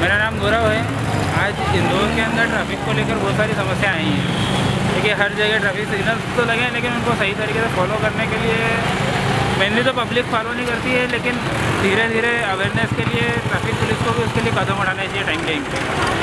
मेरा नाम गौरव है। आज इंदौर के अंदर ट्रैफ़िक को लेकर बहुत सारी समस्याएँ आई हैं। देखिए, हर जगह ट्रैफ़िक सिग्नल्स तो लगे हैं, लेकिन उनको सही तरीके से फॉलो करने के लिए मेनली तो पब्लिक फॉलो नहीं करती है, लेकिन धीरे धीरे अवेयरनेस के लिए ट्रैफ़िक पुलिस को भी उसके लिए कदम उठाने चाहिए टाइम टाइम पर